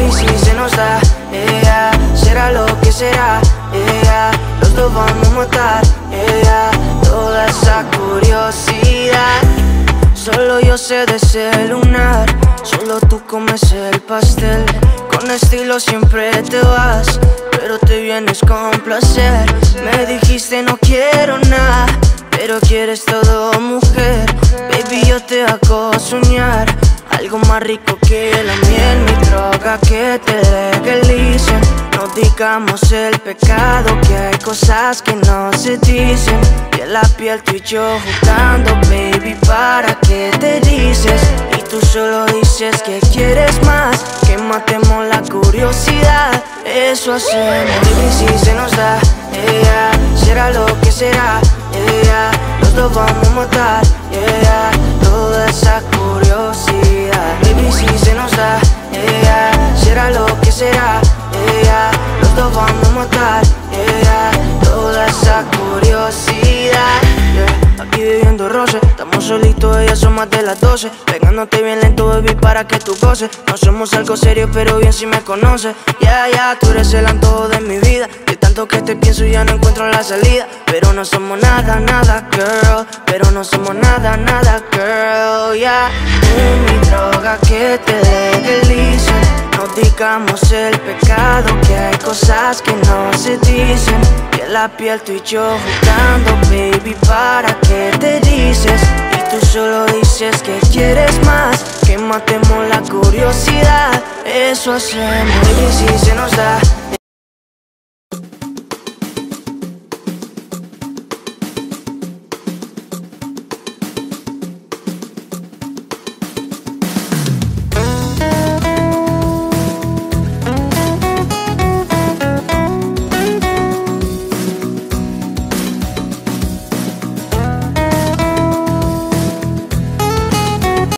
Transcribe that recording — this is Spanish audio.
Baby, si se nos da, ella será lo que será, ella los dos vamos a matar, ella toda esa curiosidad. Solo yo sé de ese lunar, solo tú comes el pastel. Con estilo siempre te vas, pero te vienes con placer. Me dijiste no quiero nada, pero quieres todo mujer. Algo más rico que la miel, mi droga que te legalice No digamos el pecado, que hay cosas que no se dicen. Y en la piel tú y yo jugando, baby, ¿para qué te dices? Y tú solo dices que quieres más, que matemos la curiosidad. Eso hacemos, baby, si se nos da, ella será lo que será, ella, los dos vamos a matar, ella, toda esa curiosidad. Será lo que será, ella, los dos vamos a matar, ella, toda esa curiosidad. Aquí viviendo roce, estamos solitos, ella son más de las 12. Pegándote bien lento, baby, para que tú goces. No somos algo serio, pero bien si me conoces. Ya, ya, tú eres el antojo de mi vida. Pienso, ya no encuentro la salida. Pero no somos nada, nada, girl. Pero no somos nada, nada, girl. Tú mi droga que te legalice. No digamos el pecado, que hay cosas que no se dicen. Que la piel tú y yo jugando, baby, ¿para qué te dices? Y tú solo dices que quieres más, que matemos la curiosidad. Eso hacemos, baby, si se nos da.